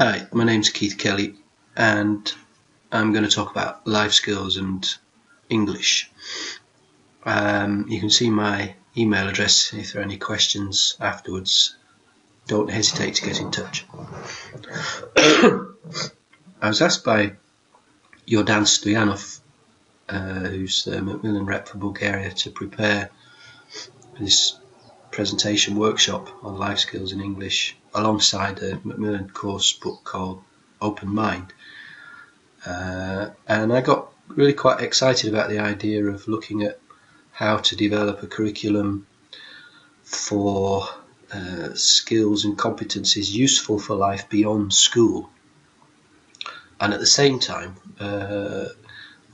Hi, my name's Keith Kelly, and I'm going to talk about life skills and English. Um, you can see my email address if there are any questions afterwards. Don't hesitate to get in touch. I was asked by Jordan Stoyanov, uh, who's the Macmillan rep for Bulgaria, to prepare this presentation workshop on life skills in English alongside a Macmillan course book called Open Mind. Uh, and I got really quite excited about the idea of looking at how to develop a curriculum for uh, skills and competencies useful for life beyond school. And at the same time, uh,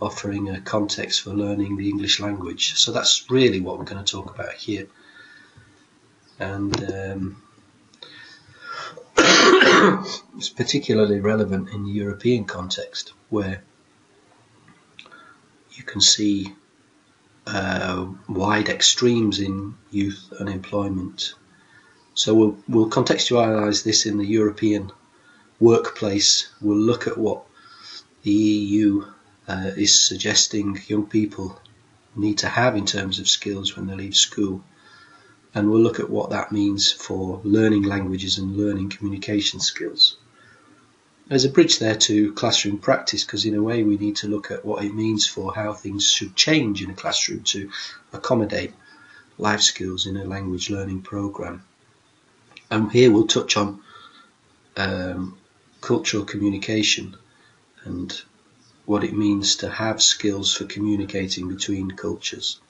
offering a context for learning the English language. So that's really what we're going to talk about here and um, it's particularly relevant in the European context where you can see uh, wide extremes in youth unemployment. So we'll, we'll contextualize this in the European workplace. We'll look at what the EU uh, is suggesting young people need to have in terms of skills when they leave school and we'll look at what that means for learning languages and learning communication skills. There's a bridge there to classroom practice because in a way we need to look at what it means for how things should change in a classroom to accommodate life skills in a language learning program. And here we'll touch on um, cultural communication and what it means to have skills for communicating between cultures.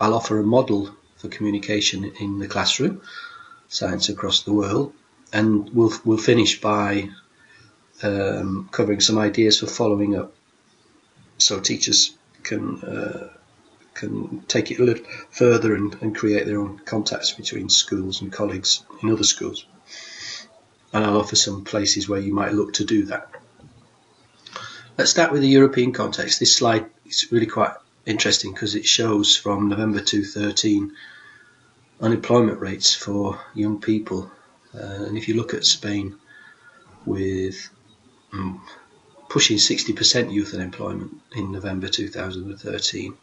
I'll offer a model for communication in the classroom, science across the world, and we'll we'll finish by um, covering some ideas for following up, so teachers can uh, can take it a little further and, and create their own contacts between schools and colleagues in other schools. And I'll offer some places where you might look to do that. Let's start with the European context. This slide is really quite interesting because it shows from November 2013 unemployment rates for young people. Uh, and if you look at Spain with um, pushing 60% youth unemployment in November 2013,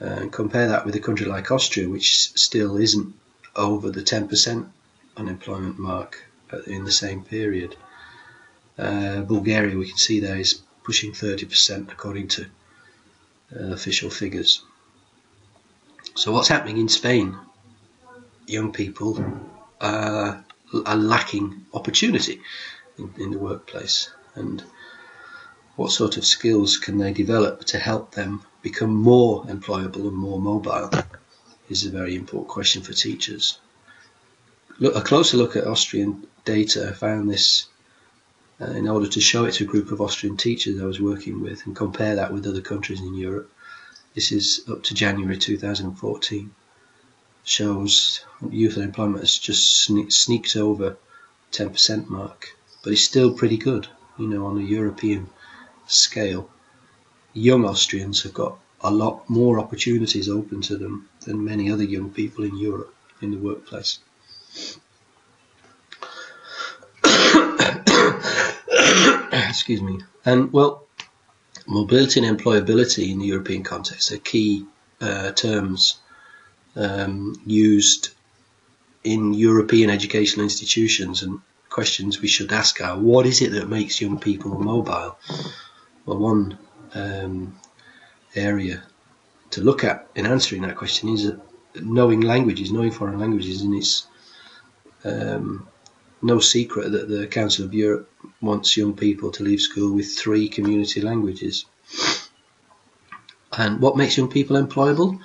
uh, and compare that with a country like Austria, which still isn't over the 10% unemployment mark in the same period. Uh, Bulgaria, we can see there, is pushing 30% according to uh, official figures. So what's happening in Spain? Young people uh, are lacking opportunity in, in, the workplace, and what sort of skills can they develop to help them become more employable and more mobile is a very important question for teachers. Look, a closer look at Austrian data found this uh, in order to show it to a group of Austrian teachers I was working with and compare that with other countries in Europe. This is up to January 2014. Shows youth unemployment has just sne sneaked over 10% mark, but it's still pretty good, you know, on a European scale. Young Austrians have got a lot more opportunities open to them than many other young people in Europe in the workplace. Excuse me. And well, mobility and employability in the European context are key uh, terms um, used in European educational institutions and questions we should ask are what is it that makes young people mobile? Well, one um, area to look at in answering that question is knowing languages, knowing foreign languages, and it's um, no secret that the Council of Europe wants young people to leave school with three community languages. And what makes young people employable?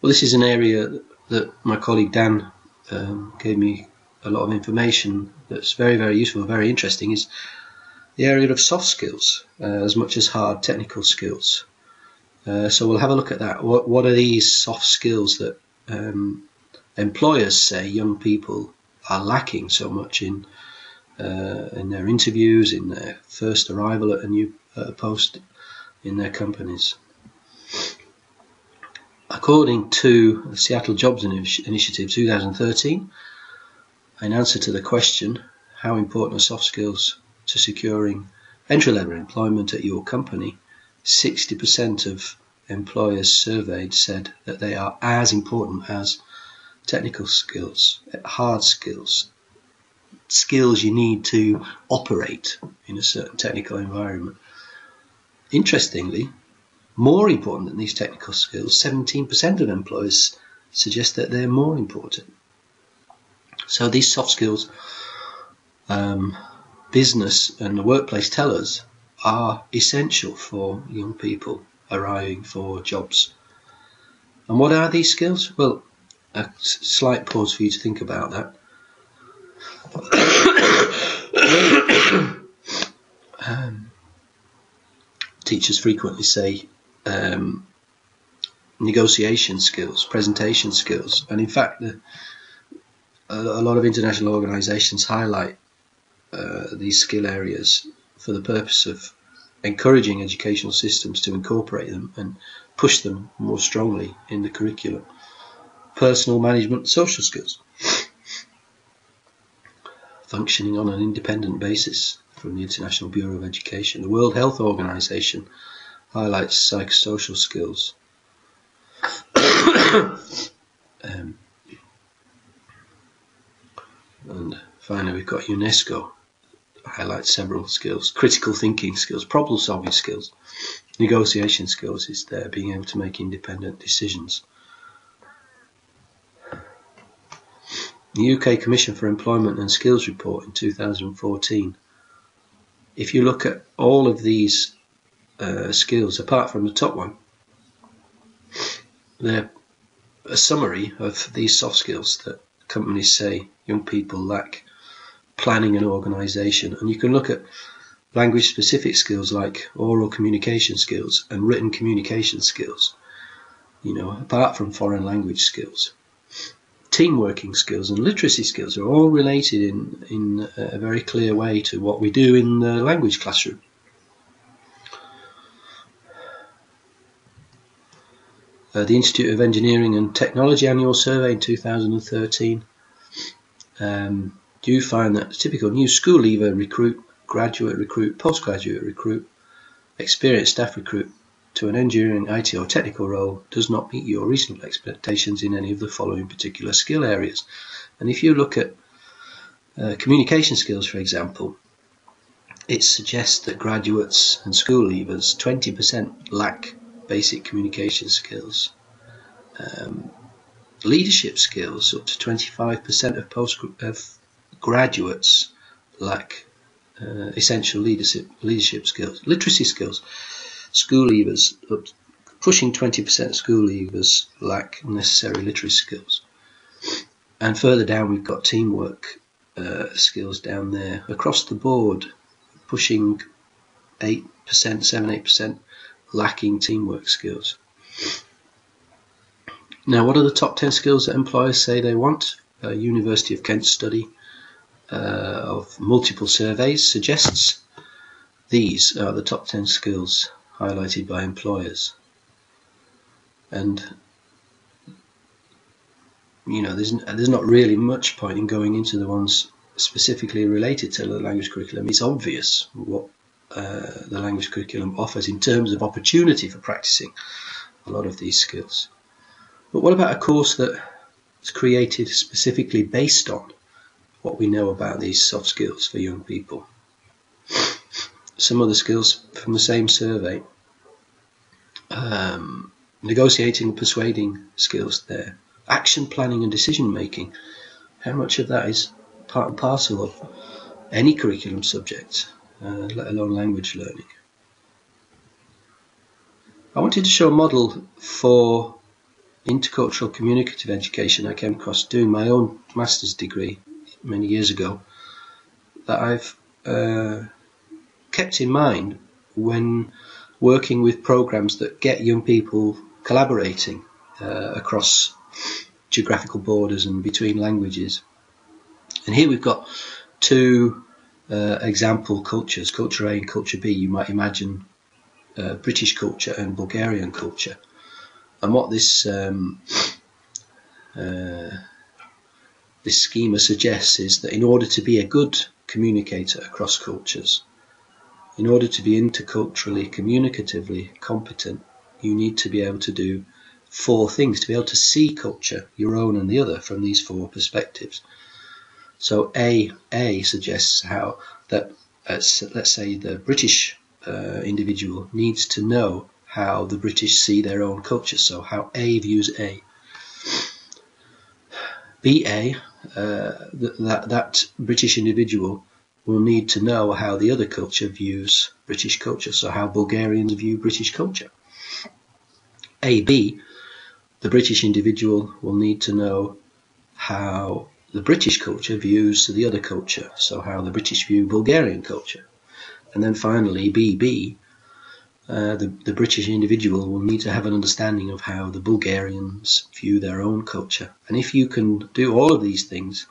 Well, this is an area that my colleague Dan um, gave me a lot of information that's very, very useful, very interesting, is the area of soft skills uh, as much as hard technical skills. Uh, so we'll have a look at that. What, what are these soft skills that um, employers say young people are lacking so much in uh, in their interviews, in their first arrival at a new uh, post in their companies. According to the Seattle Jobs Initiative 2013, in answer to the question, how important are soft skills to securing entry-level employment at your company, 60% of employers surveyed said that they are as important as technical skills, hard skills, skills you need to operate in a certain technical environment. Interestingly, more important than these technical skills, 17% of employers suggest that they're more important. So these soft skills, um, business and the workplace tell us, are essential for young people arriving for jobs. And what are these skills? Well, a slight pause for you to think about that. um, teachers frequently say um, negotiation skills, presentation skills, and in fact, the, a, a, lot of international organisations highlight uh, these skill areas for the purpose of encouraging educational systems to incorporate them and push them more strongly in the curriculum. Personal management, social skills. Functioning on an independent basis from the International Bureau of Education. The World Health Organization highlights psychosocial skills. um, and finally, we've got UNESCO highlights several skills critical thinking skills, problem solving skills, negotiation skills is there, being able to make independent decisions. The UK Commission for Employment and Skills report in 2014. If you look at all of these uh, skills, apart from the top one, they're a summary of these soft skills that companies say young people lack planning and organisation. And you can look at language specific skills like oral communication skills and written communication skills, you know, apart from foreign language skills. Team working skills and literacy skills are all related in, in a very clear way to what we do in the language classroom. Uh, the Institute of Engineering and Technology annual survey in 2013 um, do find that typical new school leaver recruit, graduate recruit, postgraduate recruit, experienced staff recruit to an engineering, IT or technical role does not meet your reasonable expectations in any of the following particular skill areas. And if you look at uh, communication skills, for example, it suggests that graduates and school leavers 20% lack basic communication skills. Um, leadership skills, up to 25% of post of graduates lack uh, essential leadership leadership skills, literacy skills. School leavers, pushing 20% of school leavers lack necessary literacy skills. And further down, we've got teamwork uh, skills down there across the board, pushing 8%, 7 8% lacking teamwork skills. Now, what are the top 10 skills that employers say they want? A University of Kent study uh, of multiple surveys suggests these are the top 10 skills highlighted by employers. And you know, there's there's not really much point in going into the ones specifically related to the language curriculum. It's obvious what uh, the language curriculum offers in terms of opportunity for practicing a lot of these skills. But what about a course that is created specifically based on what we know about these soft skills for young people. Some other skills from the same survey. Um, negotiating and persuading skills there. Action planning and decision making. How much of that is part and parcel of any curriculum subject, uh, let alone language learning? I wanted to show a model for intercultural communicative education I came across doing my own master's degree many years ago that I've uh, kept in mind when working with programs that get young people collaborating uh, across geographical borders and between languages. And here we've got two uh, example cultures, culture A and culture B. You might imagine uh, British culture and Bulgarian culture. And what this um, uh, this schema suggests is that in order to be a good communicator across cultures, in order to be interculturally, communicatively competent, you need to be able to do four things to be able to see culture, your own and the other, from these four perspectives. So A A suggests how that uh, let's say the British uh, individual needs to know how the British see their own culture. So how A views A. BA, uh, that, that British individual will need to know how the other culture views British culture, so how Bulgarians view British culture. AB, the British individual will need to know how the British culture views the other culture, so how the British view Bulgarian culture. And then finally, BB, uh, the, the British individual will need to have an understanding of how the Bulgarians view their own culture. And if you can do all of these things,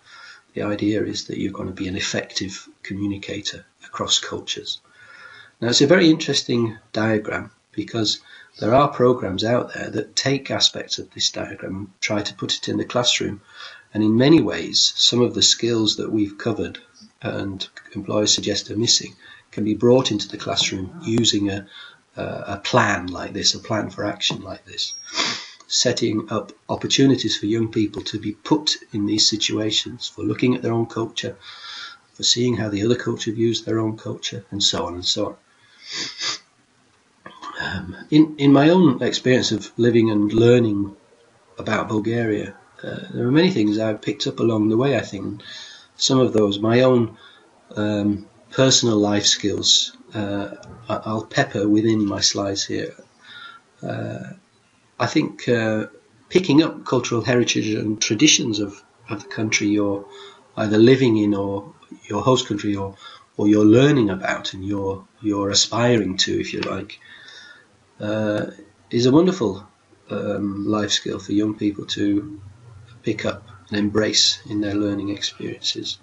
the idea is that you're going to be an effective communicator across cultures. Now, it's a very interesting diagram because there are programs out there that take aspects of this diagram and try to put it in the classroom. And in many ways, some of the skills that we've covered and employers suggest are missing can be brought into the classroom using a, a plan like this, a plan for action like this, setting up opportunities for young people to be put in these situations for looking at their own culture, for seeing how the other culture views their own culture, and so on and so on. Um, in in my own experience of living and learning about Bulgaria, uh, there are many things I've picked up along the way. I think some of those my own um, personal life skills uh, I'll pepper within my slides here. Uh, I think uh, picking up cultural heritage and traditions of, of the country you're either living in or your host country or or you're learning about and you're you're aspiring to, if you like, uh, is a wonderful um, life skill for young people to pick up and embrace in their learning experiences.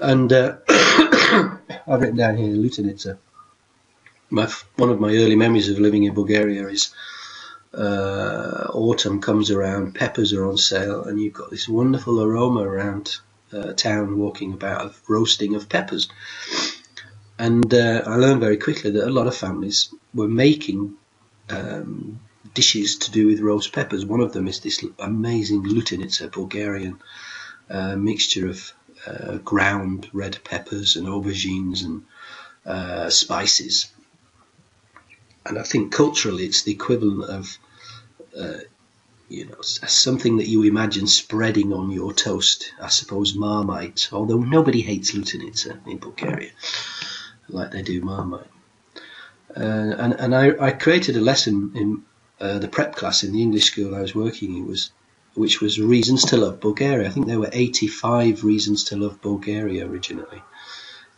And uh, I've written down here Lutenica. My one of my early memories of living in Bulgaria is uh, autumn comes around, peppers are on sale, and you've got this wonderful aroma around uh, town walking about of roasting of peppers. And uh, I learned very quickly that a lot of families were making um, dishes to do with roast peppers. One of them is this amazing lutenica, Bulgarian uh, mixture of uh, ground red peppers and aubergines and uh, spices. And I think culturally it's the equivalent of, uh, you know, something that you imagine spreading on your toast. I suppose Marmite, although nobody hates lutenica in Bulgaria like they do Marmite. Uh, and and I, I created a lesson in uh, the prep class in the English school I was working in was which was Reasons to Love Bulgaria. I think there were 85 reasons to love Bulgaria originally.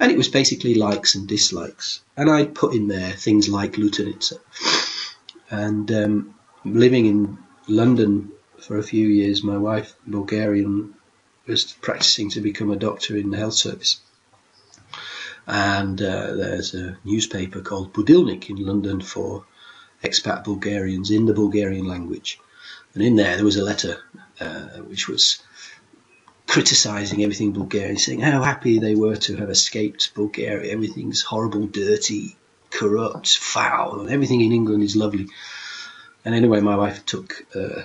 And it was basically likes and dislikes. And I put in there things like Lutenica. And um, living in London for a few years, my wife, Bulgarian, was practicing to become a doctor in the health service. And uh, there's a newspaper called Budilnik in London for expat Bulgarians in the Bulgarian language. And in there, there was a letter uh, which was criticising everything Bulgarian, saying how happy they were to have escaped Bulgaria. Everything's horrible, dirty, corrupt, foul, and everything in England is lovely. And anyway, my wife took uh,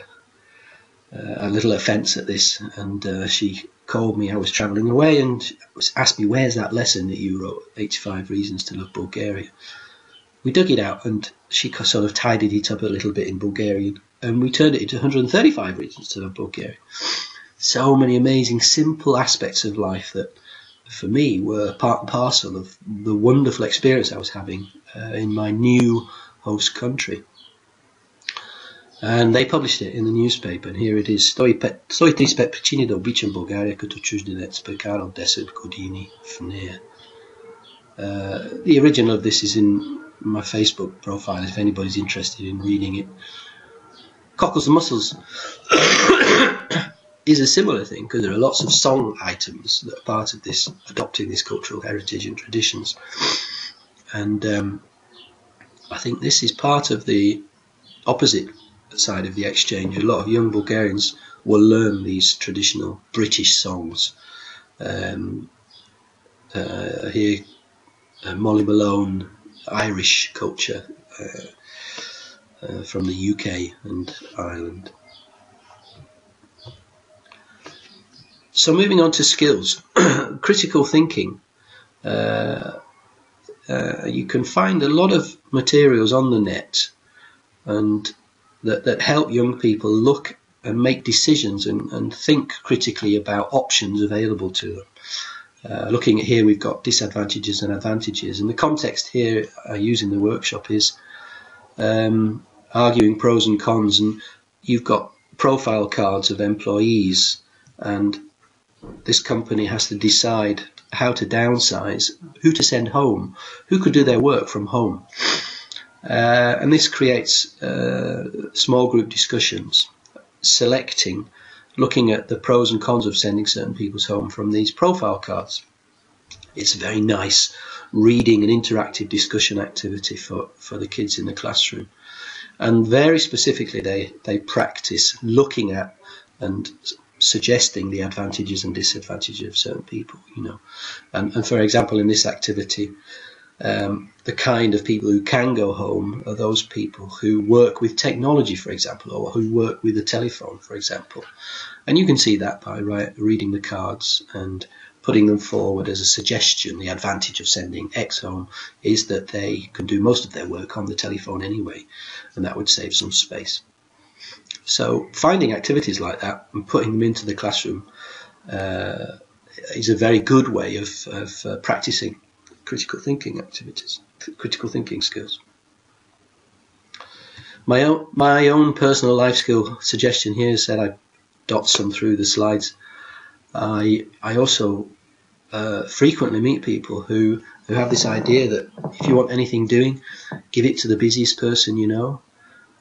uh, a little offence at this, and uh, she called me. I was travelling away and asked me, "Where's that lesson that you wrote? 85 Reasons to Love Bulgaria." We dug it out, and she sort of tidied it up a little bit in Bulgarian and we turned it into 135 reasons to love Bulgaria So many amazing, simple aspects of life that, for me, were part and parcel of the wonderful experience I was having uh, in my new host country. And they published it in the newspaper, and here it is. Стои 35 причини да обичам България като чужденец, прекарал 10 години в нея. Uh, the original of this is in my Facebook profile if anybody's interested in reading it. Cockles and Mussels is a similar thing because there are lots of song items that are part of this, adopting this cultural heritage and traditions. And um, I think this is part of the opposite side of the exchange. A lot of young Bulgarians will learn these traditional British songs. Um, uh, here, uh, Molly Malone, Irish culture uh, uh, from the UK and Ireland. So moving on to skills, critical thinking. Uh, uh, you can find a lot of materials on the net and that, that help young people look and make decisions and, and think critically about options available to them. Uh, looking at here, we've got disadvantages and advantages, and the context here I use in the workshop is um, arguing pros and cons, and you've got profile cards of employees, and this company has to decide how to downsize, who to send home, who could do their work from home. Uh, and this creates uh, small group discussions, selecting, looking at the pros and cons of sending certain people's home from these profile cards. It's a very nice reading and interactive discussion activity for, for the kids in the classroom. And very specifically, they, they practice looking at and suggesting the advantages and disadvantages of certain people, you know. And, and for example, in this activity, um, the kind of people who can go home are those people who work with technology, for example, or who work with a telephone, for example. And you can see that by right, reading the cards and putting them forward as a suggestion. The advantage of sending X home is that they can do most of their work on the telephone anyway, and that would save some space. So finding activities like that and putting them into the classroom uh, is a very good way of, of uh, practicing critical thinking activities, critical thinking skills. My own, my own personal life skill suggestion here is that I dot some through the slides. I, I also uh, frequently meet people who, who have this idea that if you want anything doing, give it to the busiest person you know.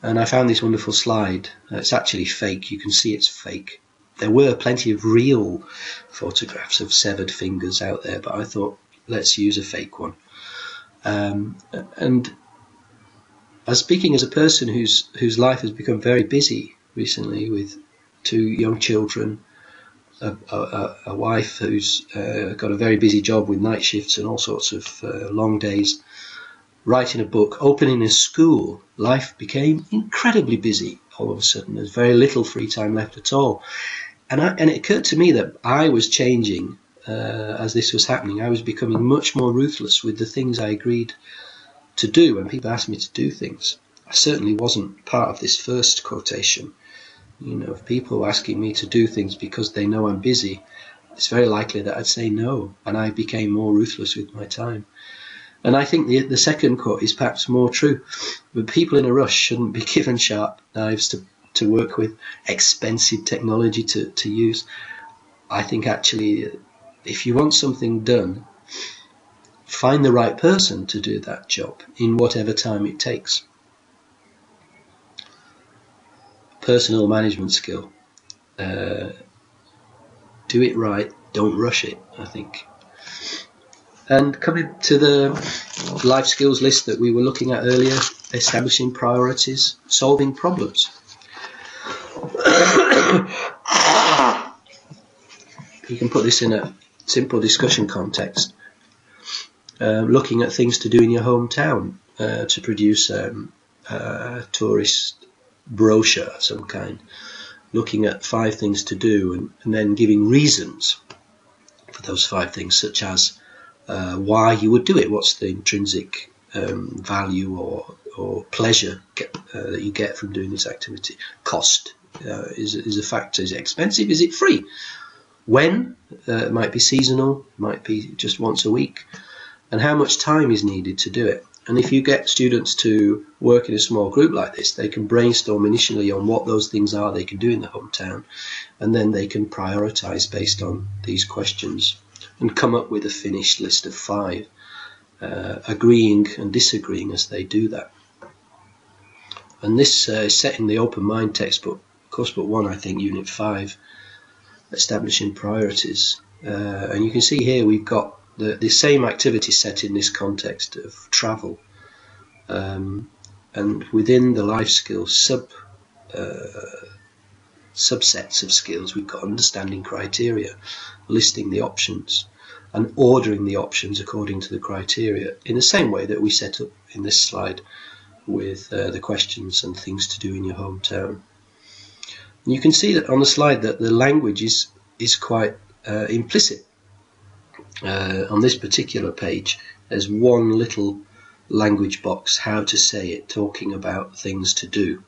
And I found this wonderful slide. It's actually fake. You can see it's fake. There were plenty of real photographs of severed fingers out there, but I thought let's use a fake one. Um, and as speaking as a person whose whose life has become very busy recently with two young children, a, a, a wife who's uh, got a very busy job with night shifts and all sorts of uh, long days, writing a book, opening a school, life became incredibly busy all of a sudden. There's very little free time left at all. And, I, and it occurred to me that I was changing uh, as this was happening. I was becoming much more ruthless with the things I agreed to do when people asked me to do things. I certainly wasn't part of this first quotation. You know, if people asking me to do things because they know I'm busy, it's very likely that I'd say no, and I became more ruthless with my time. And I think the, the second quote is perhaps more true. But people in a rush shouldn't be given sharp knives to, to work with, expensive technology to, to use. I think actually, if you want something done, find the right person to do that job in whatever time it takes. Personal management skill. Uh, do it right, don't rush it, I think. And coming to the life skills list that we were looking at earlier, establishing priorities, solving problems. you can put this in a simple discussion context. Uh, looking at things to do in your hometown uh, to produce um, a tourist brochure of some kind. Looking at five things to do and, and then giving reasons for those five things, such as uh, why you would do it. What's the intrinsic um, value or, or pleasure uh, that you get from doing this activity? Cost uh, is, is a factor. Is it expensive? Is it free? When? Uh, it might be seasonal, might be just once a week. And how much time is needed to do it? And if you get students to work in a small group like this, they can brainstorm initially on what those things are they can do in the hometown, and then they can prioritize based on these questions and come up with a finished list of five, uh, agreeing and disagreeing as they do that. And this uh, is set in the Open Mind textbook, course book one, I think, unit five, establishing priorities. Uh, and you can see here we've got the, the same activity set in this context of travel. Um, and within the life skills sub uh, subsets of skills, we've got understanding criteria, listing the options, and ordering the options according to the criteria in the same way that we set up in this slide with uh, the questions and things to do in your hometown. And you can see that on the slide that the language is, is quite uh, implicit. Uh, on this particular page, there's one little language box, how to say it, talking about things to do.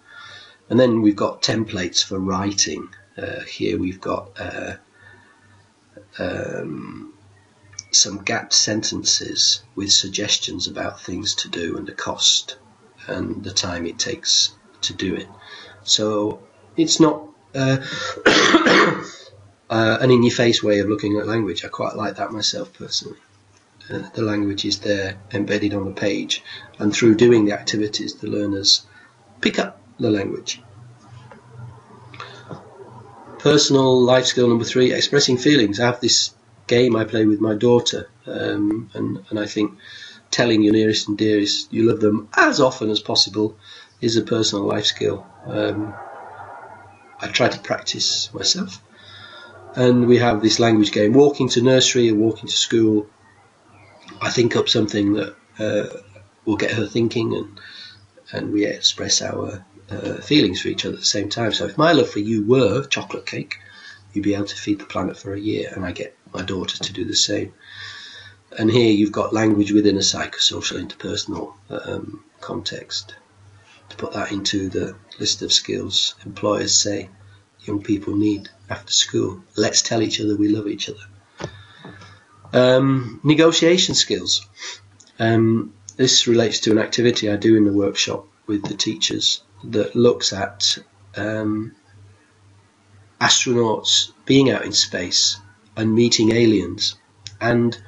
And then we've got templates for writing. Uh, here we've got uh, um, some gap sentences with suggestions about things to do and the cost and the time it takes to do it. So it's not uh, uh, an in-your-face way of looking at language. I quite like that myself personally. Uh, the language is there embedded on the page, and through doing the activities, the learners pick up the language. Personal life skill number three: expressing feelings. I have this game I play with my daughter, um, and and I think telling your nearest and dearest you love them as often as possible is a personal life skill. Um, I try to practice myself. And we have this language game, walking to nursery or walking to school. I think up something that uh, will get her thinking, and and we express our uh, feelings for each other at the same time. So if my love for you were chocolate cake, you'd be able to feed the planet for a year, and I get my daughter to do the same. And here you've got language within a psychosocial interpersonal um, context. To put that into the list of skills employers say young people need after school. Let's tell each other we love each other. Um, negotiation skills. Um, this relates to an activity I do in the workshop with the teachers that looks at um, astronauts being out in space and meeting aliens and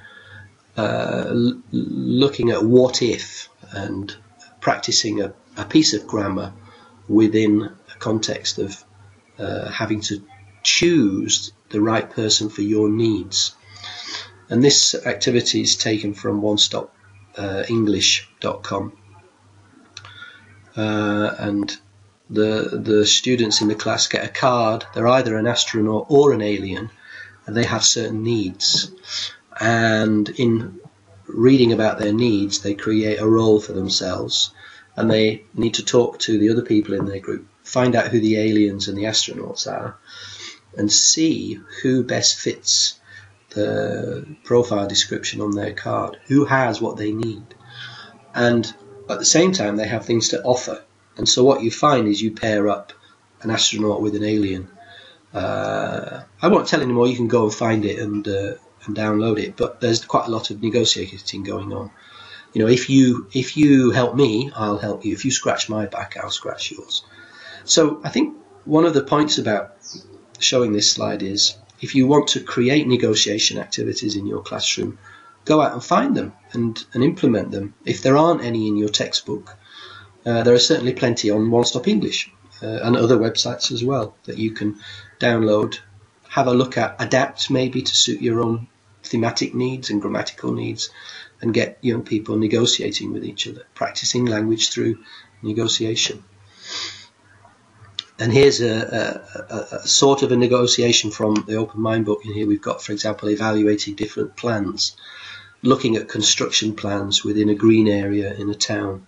uh, looking at what if and practicing a, a, piece of grammar within a context of uh, having to choose the right person for your needs. And this activity is taken from onestopenglish.com. Uh, and the the students in the class get a card. They're either an astronaut or an alien, and they have certain needs and in reading about their needs, they create a role for themselves and they need to talk to the other people in their group, find out who the aliens and the astronauts are, and see who best fits the profile description on their card, who has what they need. And at the same time, they have things to offer. And so what you find is you pair up an astronaut with an alien. Uh, I won't tell anymore. You can go and find it and uh, and download it. But there's quite a lot of negotiating going on. You know, if you if you help me, I'll help you. If you scratch my back, I'll scratch yours. So I think one of the points about showing this slide is if you want to create negotiation activities in your classroom, go out and find them and, and implement them. If there aren't any in your textbook, uh, there are certainly plenty on One Stop English uh, and other websites as well that you can download, have a look at, adapt maybe to suit your own thematic needs and grammatical needs and get young people negotiating with each other, practicing language through negotiation. And here's a, a, a, sort of a negotiation from the Open Mind book. In here, we've got, for example, evaluating different plans, looking at construction plans within a green area in a town.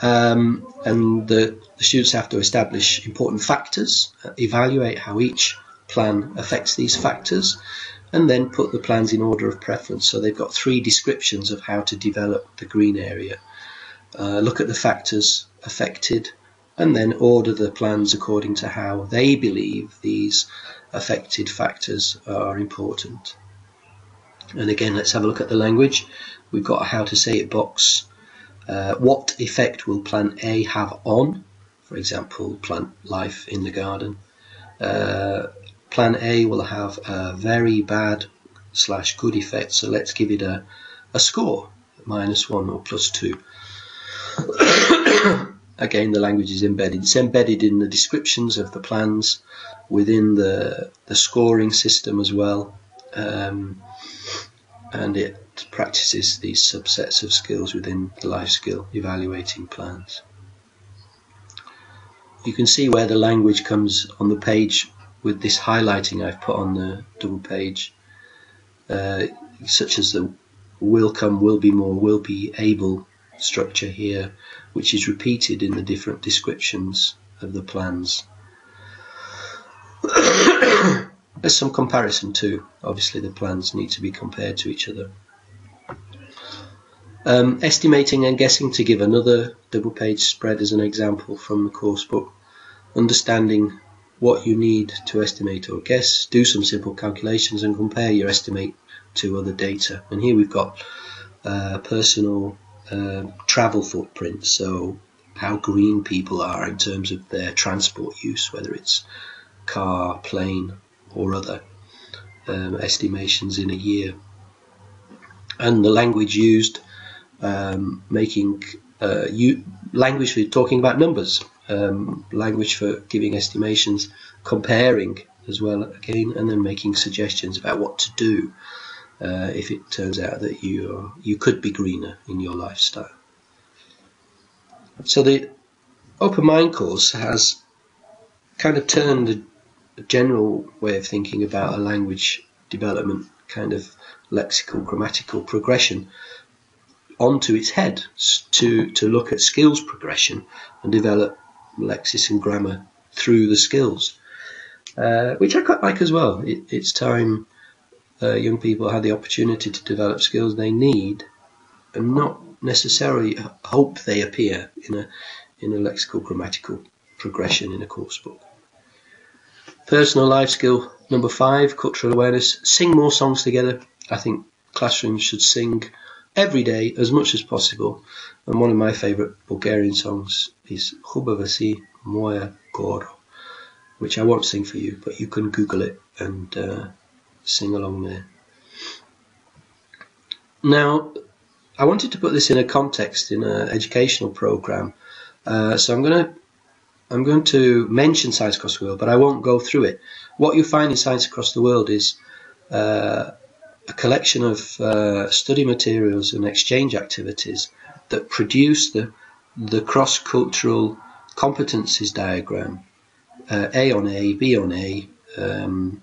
Um, and the, the, students have to establish important factors, uh, evaluate how each plan affects these factors, and then put the plans in order of preference. So they've got three descriptions of how to develop the green area. Uh, look at the factors affected and then order the plans according to how they believe these affected factors are important. And again, let's have a look at the language. We've got a how to say it box. Uh, what effect will plan A have on, for example, plant life in the garden? Uh, plan A will have a very bad slash good effect, so let's give it a, a score, minus 1 or plus 2. Again, the language is embedded. It's embedded in the descriptions of the plans within the, the scoring system as well. Um, and it practices these subsets of skills within the life skill evaluating plans. you can see where the language comes on the page with this highlighting I've put on the double page, uh, such as the will come, will be more, will be able structure here, which is repeated in the different descriptions of the plans. There's some comparison too. Obviously, the plans need to be compared to each other. Um, estimating and guessing to give another double page spread as an example from the course book. Understanding what you need to estimate or guess, do some simple calculations and compare your estimate to other data. And here we've got uh, personal uh, travel footprint, so how green people are in terms of their transport use, whether it's car, plane, or other um, estimations in a year. And the language used, um, making uh, you, language for talking about numbers, um, language for giving estimations, comparing as well again, and then making suggestions about what to do uh, if it turns out that you you could be greener in your lifestyle. So the Open Mind course has kind of turned a general way of thinking about a language development kind of lexical grammatical progression onto its head to to look at skills progression and develop lexis and grammar through the skills, uh, which I quite like as well. It, it's time uh, young people had the opportunity to develop skills they need and not necessarily hope they appear in a in a lexical grammatical progression in a course book. Personal life skill number five, cultural awareness. Sing more songs together. I think classrooms should sing every day as much as possible. And one of my favourite Bulgarian songs is Hubava si Moya Goro, which I won't sing for you, but you can Google it and uh, sing along there. Now, I wanted to put this in a context in an educational program, uh, so I'm going to I'm going to mention Science Across the World, but I won't go through it. What you find in Science Across the World is uh, a collection of uh, study materials and exchange activities that produce the the cross-cultural competencies diagram, uh, A on A, B on A, um,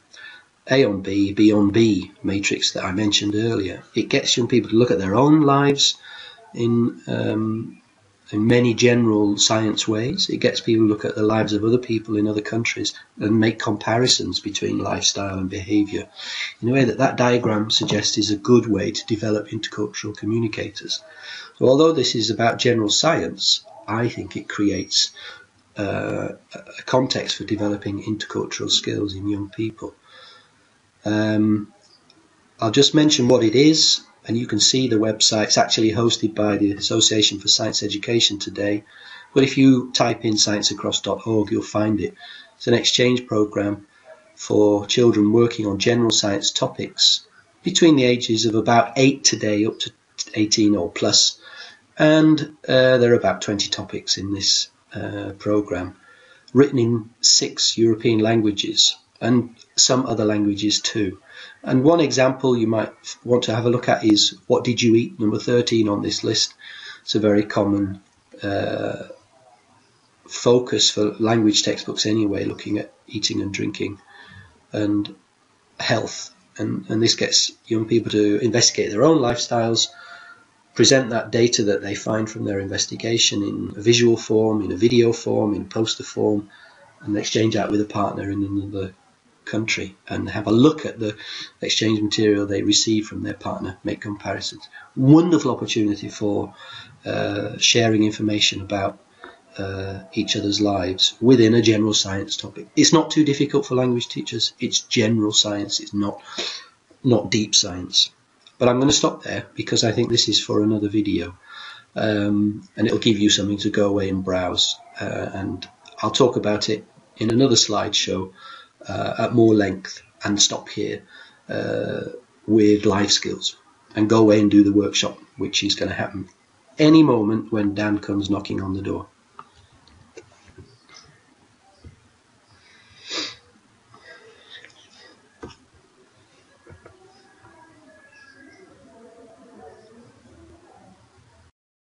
a on B, B on B matrix that I mentioned earlier. It gets young people to look at their own lives in um, in many general science ways. It gets people to look at the lives of other people in other countries and make comparisons between lifestyle and behaviour in a way that that diagram suggests is a good way to develop intercultural communicators. So although this is about general science, I think it creates uh, a context for developing intercultural skills in young people. Um, I'll just mention what it is, and you can see the website. It's actually hosted by the Association for Science Education today. But if you type in scienceacross.org, you'll find it. It's an exchange program for children working on general science topics between the ages of about 8 today up to 18 or plus. And uh, there are about 20 topics in this uh, program, written in six European languages and some other languages too. And one example you might want to have a look at is What Did You Eat? Number 13 on this list. It's a very common uh, focus for language textbooks anyway, looking at eating and drinking and health. And, and this gets young people to investigate their own lifestyles, present that data that they find from their investigation in a visual form, in a video form, in poster form, and exchange that with a partner in another country and have a look at the exchange material they receive from their partner, make comparisons. Wonderful opportunity for uh, sharing information about uh, each other's lives within a general science topic. It's not too difficult for language teachers. It's general science. It's not not deep science. But I'm going to stop there because I think this is for another video, um, and it'll give you something to go away and browse. Uh, and I'll talk about it in another slideshow at more length and stop here uh, with life skills and go away and do the workshop, which is going to happen any moment when Dan comes knocking on the door.